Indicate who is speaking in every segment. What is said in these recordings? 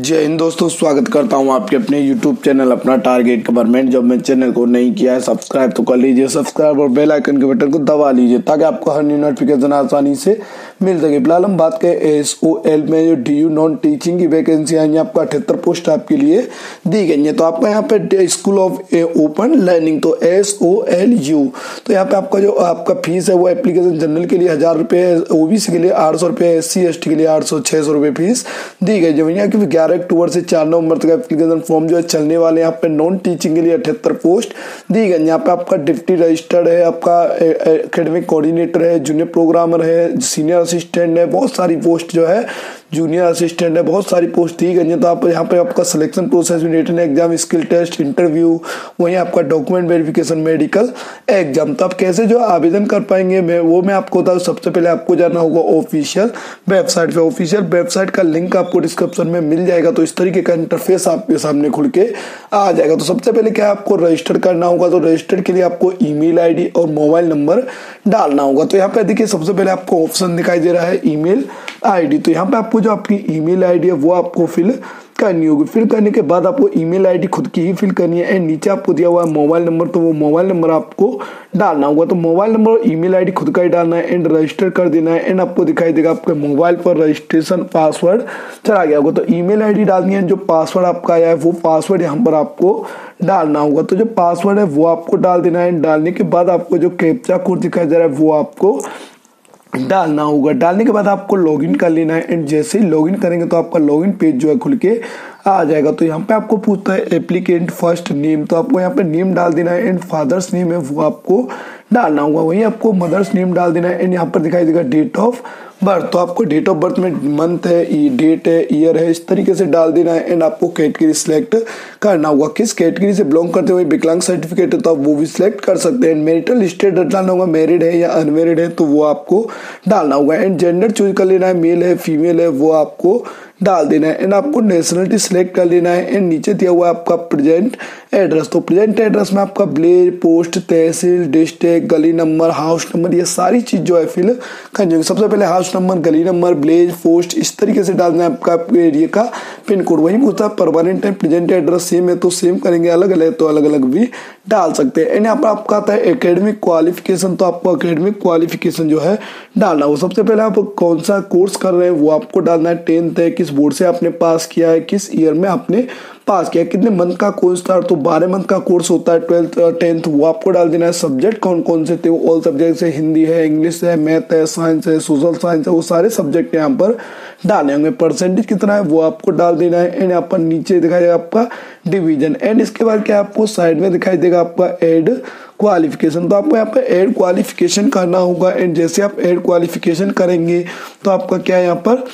Speaker 1: जय हिंद दोस्तों, स्वागत करता हूँ आपके अपने यूट्यूब चैनल अपना टारगेट गवर्नमेंट जब मैं चैनल को नहीं किया है सब्सक्राइब तो कर लीजिए। सब्सक्राइब और बेल आइकन के बटन को दबा लीजिए, ताकि आपको हर न्यू नोटिफिकेशन आसानी से मिल सके फ़िलहाल हम बात करें एस ओ एल में, जो डी यू नॉन टीचिंग की वैकेंसी आई है आपको अठहत्तर पोस्ट आपके लिए दी गई है। तो आपका यहाँ पे स्कूल ऑफ़ ओपन लर्निंग तो एस ओ एल यू तो यहाँ पे आपका जो, आपका फ़ीस है, वो एप्लीकेशन जनरल के लिए हज़ार रुपये ओ बी सी के लिए आठ सौ रुपये एस सी एस टी के लिए आठ सौ, छह सौ रुपये फ़ीस दी गई जो यहाँ की ग्यारह अक्टूबर से चार नवंबर तक एप्लीकेशन फॉर्म जो है, चलने वाले यहाँ पे नॉन टीचिंग के लिए अठहत्तर पोस्ट दी गई यहाँ पे आपका डिप्टी रजिस्टर्ड है, आपका एकेडमिक कोऑर्डिनेटर है जूनियर प्रोग्रामर है सीनियर असिस्टेंट है बहुत सारी पोस्ट जो है जूनियर असिस्टेंट है, बहुत सारी पोस्ट दी गई है। तो आप यहाँ पे आपका selection process written exam skill test interview वहीं आपका डॉक्यूमेंट वेरिफिकेशन मेडिकल एग्ज़ाम तो आप कैसे जो आवेदन कर पाएँगे, मैं, वो मैं आपको बता सबसे पहले आपको जाना होगा ऑफिशियल वेबसाइट पे। ऑफिशियल वेबसाइट का लिंक आपको डिस्क्रिप्शन में मिल जाएगा। तो इस तरीके का इंटरफेस आपके सामने खुल के आ जाएगा। तो सबसे पहले क्या आपको रजिस्टर करना होगा तो रजिस्टर के लिए आपको ईमेल आईडी और मोबाइल नंबर डालना होगा। तो यहाँ पे देखिए, सबसे पहले आपको ऑप्शन दिखाई दे रहा है ईमेल आईडी तो यहाँ पे आपको जो आपकी ईमेल आईडी है, वो आपको फिल करनी होगी। फिल करने के बाद आपको ईमेल आईडी खुद की ही फिल करनी है एंड नीचे आपको दिया हुआ है मोबाइल नंबर तो वो मोबाइल नंबर आपको डालना होगा। तो मोबाइल नंबर और ईमेल आईडी खुद का ही डालना है एंड रजिस्टर कर देना है एंड आपको दिखाई देगा आपके मोबाइल पर रजिस्ट्रेशन पासवर्ड चला गया होगा। तो ईमेल आईडी डालनी है, जो पासवर्ड आपका आया है, वो पासवर्ड यहाँ पर आपको डालना होगा। तो जो पासवर्ड है, वो आपको डाल देना है डालने के बाद आपको जो कैप्चा कोड दिखाई दे रहा है, वो आपको डालना होगा। डालने के बाद आपको लॉगिन कर लेना है। एंड जैसे ही लॉगिन करेंगे तो आपका लॉगिन पेज जो है खुल के आ जाएगा। तो यहाँ पे आपको पूछता है एप्लीकेंट फ़र्स्ट नेम तो आपको यहाँ पे नेम डाल देना है एंड फादर्स नेम है, वो आपको डालना होगा। वहीं आपको मदर्स नेम डाल देना है। एंड यहाँ पर दिखाई देगा डेट ऑफ़ बर्थ तो आपको डेट ऑफ़ बर्थ में मंथ है डेट है ईयर है, इस तरीके से डाल देना है एंड आपको कैटेगरी सिलेक्ट करना होगा। किस कैटेगरी से बिलोंग करते हुए विकलांग सर्टिफिकेट है तो आप वो भी सिलेक्ट कर सकते हैं। मेरिटल स्टेटस डालना होगा मैरिड है या अनमेरिड है तो वो आपको डालना होगा। एंड जेंडर चूज़ कर लेना है मेल है फीमेल है, वो आपको डाल देना है। एंड आपको नेशनलिटी सिलेक्ट कर लेना है एंड नीचे दिया हुआ है आपका प्रेजेंट एड्रेस तो प्रेजेंट एड्रेस में आपका विलेज पोस्ट तहसील डिस्ट्रिक्ट गली नंबर हाउस नंबर ये सारी चीज़ जो है फिल होगी। सबसे पहले हाउस नंबर, गली नंबर विलेज पोस्ट, इस तरीके से डालना है आपका आपके एरिया का पिन कोड। वही पूछता है परमानेंट है प्रेजेंट एड्रेस सेम है तो सेम करेंगे, अलग अलग तो अलग अलग भी डाल सकते हैं। एंड यहाँ आपका आता है एकेडमिक क्वालिफिकेशन तो आपको एकेडमिक क्वालिफिकेशन जो है डालना हो। सबसे पहले आप कौन सा कोर्स कर रहे हैं, वो आपको डालना है। टेंथ है, किस बोर्ड से आपने पास किया है, किस ईयर में आपने पास किया। कितने मंथ का कोर्स था तो बारह मंथ का कोर्स होता है ट्वेल्थ टेंथ वो आपको डाल देना है। सब्जेक्ट कौन कौन से थे? वो ऑल सब्जेक्ट है, हिंदी है इंग्लिश है मैथ है साइंस है सोशल साइंस है, वो सारे सब्जेक्ट यहाँ पर डाले होंगे। परसेंटेज कितना है, वो आपको डाल देना है। एंड यहाँ पर नीचे दिखाई देगा आपका डिवीज़न एंड इसके बाद क्या आपको साइड में दिखाई देगा आपका एड क्वालिफिकेशन तो आपको यहाँ पर एड क्वालिफिकेशन करना होगा। एंड जैसे आप एड क्वालिफिकेशन करेंगे तो आपका क्या यहाँ पर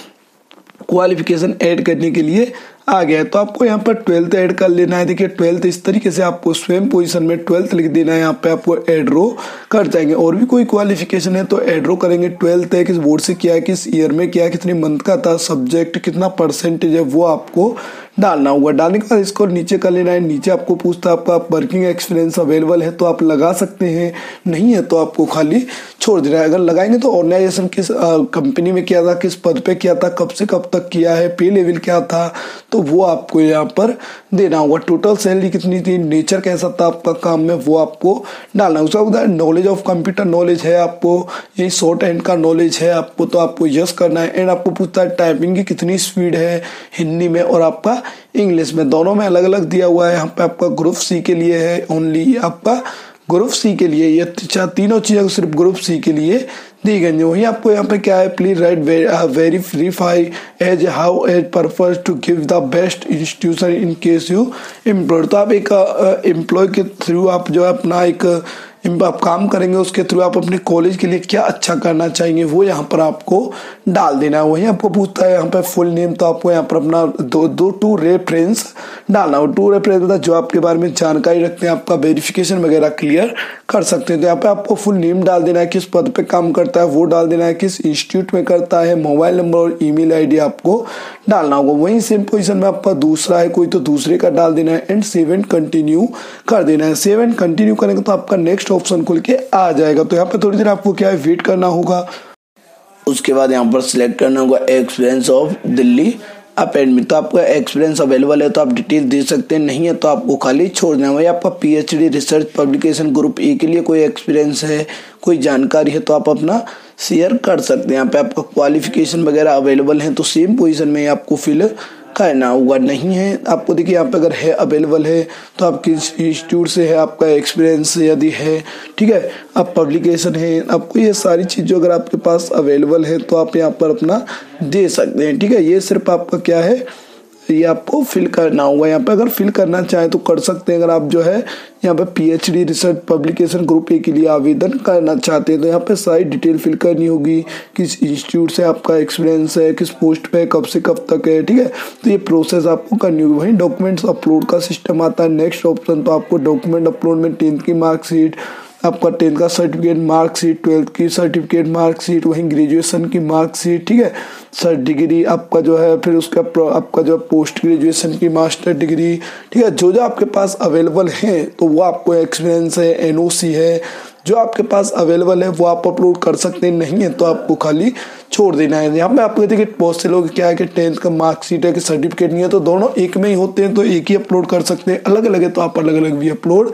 Speaker 1: क्वालिफिकेशन ऐड करने के लिए आ गया तो आपको यहाँ पर ट्वेल्थ ऐड कर लेना है। देखिए ट्वेल्थ इस तरीके से आपको स्वयं पोजीशन में ट्वेल्थ लिख देना है। यहाँ पे आपको एड्रो कर जाएँगे। और भी कोई क्वालिफिकेशन है तो एड्रो करेंगे। ट्वेल्थ है, किस बोर्ड से किया किस ईयर में किया कितने मंथ का था सब्जेक्ट कितना परसेंटेज है, वो आपको डालना होगा डालने के बाद इसको नीचे कर लेना है। नीचे आपको पूछता है, आपका वर्किंग एक्सपीरियंस अवेलेबल है तो आप लगा सकते हैं। नहीं है तो आपको खाली छोड़ देना है। अगर लगाएँगे तो ऑर्गेनाइजेशन किस कंपनी में किया था, किस पद पे किया था, कब से कब तक किया है पे लेवल क्या था तो वो आपको यहाँ पर देना होगा। टोटल सैलरी कितनी थी नेचर कैसा था आपका काम में, वो आपको डालना उसका बताया नॉलेज ऑफ़ कंप्यूटर नॉलेज है आपको, यही शॉर्ट हैंड का नॉलेज है आपको तो आपको यस करना है। एंड आपको पूछता है टाइपिंग की कितनी स्पीड है हिंदी में और आपका इंग्लिश में दोनों में अलग अलग दिया हुआ है। यहाँ पे आपका ग्रुप सी के लिए है ओनली आपका ग्रुप सी के लिए। ये तीनों चीज़ें सिर्फ़ ग्रुप सी के लिए दी गई वही आपको यहाँ पे क्या है? Please write very verify as how as purpose to give the best institution in case you employ तो आप एक एम्प्लॉय के थ्रू आप जो है अपना एक आप काम करेंगे उसके थ्रू आप अपने कॉलेज के लिए क्या अच्छा करना चाहेंगे, वो यहाँ पर आपको डाल देना है। वही आपको पूछता है, यहाँ पर फुल नेम तो आपको यहाँ पर अपना दो दो टू रेफरेंस डालना हो। टू रेफरेंस मतलब जो आपके बारे में जानकारी रखते हैं, आपका वेरिफिकेशन वगैरह क्लियर कर सकते हैं। तो यहाँ पे आपको फुल नेम डाल देना है, किस पद पे काम करता है, वो डाल देना है, किस इंस्टीट्यूट में करता है मोबाइल नंबर और ईमेल आईडी आपको डालना होगा। वही सेम पोजिशन में आपका दूसरा है, कोई तो दूसरे का डाल देना है एंड सेव एंड कंटिन्यू कर देना है। सेव एंड कंटिन्यू करेंगे तो आपका नेक्स्ट ऑप्शन खुल के आ जाएगा। तो यहाँ पे थोड़ी देर आपको क्या है वेट करना होगा।
Speaker 2: उसके बाद यहाँ पर सिलेक्ट करना होगा एक्सपीरियंस ऑफ़ दिल्ली।
Speaker 1: आप एडमिट तो आपका एक्सपीरियंस अवेलेबल है तो आप डिटेल दे सकते हैं। नहीं है तो आपको खाली छोड़ देना। वही आपका PhD research publication group A के लिए कोई एक्सपीरियंस है, कोई जानकारी है तो आप अपना शेयर कर सकते हैं। यहाँ पे आपका क्वालिफिकेशन वगैरह अवेलेबल है तो सेम पोजीशन में आपको फिल करना हुआ नहीं है। आपको देखिए यहाँ पे अगर है अवेलेबल है तो आप किस इंस्टीट्यूट से है, आपका एक्सपीरियंस यदि है, ठीक है? आप पब्लिकेशन है, आपको ये सारी चीज़ें अगर आपके पास अवेलेबल है तो आप यहाँ पर अपना दे सकते हैं, ठीक है? ये सिर्फ़ आपका क्या है? ये आपको फिल करना होगा। यहाँ पे अगर फिल करना चाहें तो कर सकते हैं। अगर आप जो है यहाँ पे PhD research publication group A के लिए आवेदन करना चाहते हैं तो यहाँ पे सारी डिटेल फिल करनी होगी। किस इंस्टीट्यूट से आपका एक्सपीरियंस है, किस पोस्ट पे कब से कब तक है, ठीक है? तो ये प्रोसेस आपको करनी होगी। वहीं डॉक्यूमेंट्स अपलोड का सिस्टम आता है। नेक्स्ट ऑप्शन तो आपको डॉक्यूमेंट अपलोड में टेंथ की मार्कशीट आपका टेंथ का सर्टिफिकेट मार्कशीट ट्वेल्थ की सर्टिफिकेट मार्कशीट वहीं ग्रेजुएशन की मार्कशीट ठीक है? सर डिग्री आपका जो है, फिर उसका आपका जो पोस्ट ग्रेजुएशन की मास्टर डिग्री ठीक है? जो जो आपके पास अवेलेबल है तो वो आपको एक्सपीरियंस है एनओसी है जो आपके पास अवेलेबल है, वो आप अपलोड कर सकते हैं नहीं है तो आपको खाली छोड़ देना है। यहाँ पे आपको देखिए, बहुत से लोग क्या है कि टेंथ का मार्कशीट है कि सर्टिफिकेट नहीं है तो दोनों एक में ही होते हैं तो एक ही अपलोड कर सकते हैं। अलग अलग है तो आप अलग अलग भी अपलोड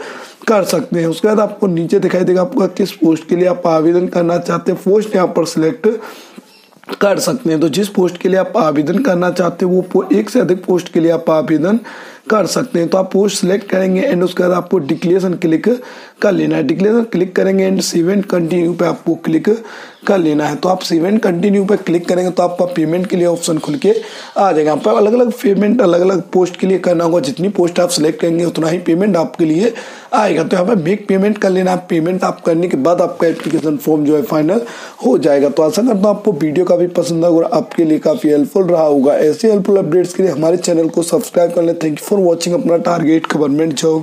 Speaker 1: कर सकते हैं। उसके बाद आपको नीचे दिखाई देगा आपका किस पोस्ट के लिए आप आवेदन करना चाहते हैं। पोस्ट यहाँ पर सिलेक्ट कर सकते हैं। तो जिस पोस्ट के लिए आप आवेदन करना चाहते हैं, वो एक से अधिक पोस्ट के लिए आप आवेदन कर सकते हैं। तो आप पोस्ट सिलेक्ट करेंगे एंड उसके बाद आपको डिक्लेरेशन क्लिक कर लेना है। डिक्लेरेशन क्लिक करेंगे एंड सीवेंट कंटिन्यू पे आपको क्लिक कर लेना है। तो आप सीवेंट कंटिन्यू पे क्लिक करेंगे तो आपका पेमेंट के लिए ऑप्शन खुल के आ जाएगा। आप अलग अलग पेमेंट अलग अलग पोस्ट के लिए करना होगा। जितनी पोस्ट आप सिलेक्ट करेंगे, उतना ही पेमेंट आपके लिए आएगा। तो यहाँ पे मेक पेमेंट कर लेना पेमेंट आप करने के बाद आपका एप्लीकेशन फॉर्म जो है फाइनल हो जाएगा। तो आशा करता हूँ आपको वीडियो काफ़ी पसंद आएगा और आपके लिए काफ़ी हेल्पफुल रहा होगा। ऐसे हेल्पफुल अपडेट्स के लिए हमारे चैनल को सब्सक्राइब कर ले। थैंक यू फॉर वॉचिंग अपना टारगेट गवर्नमेंट जॉब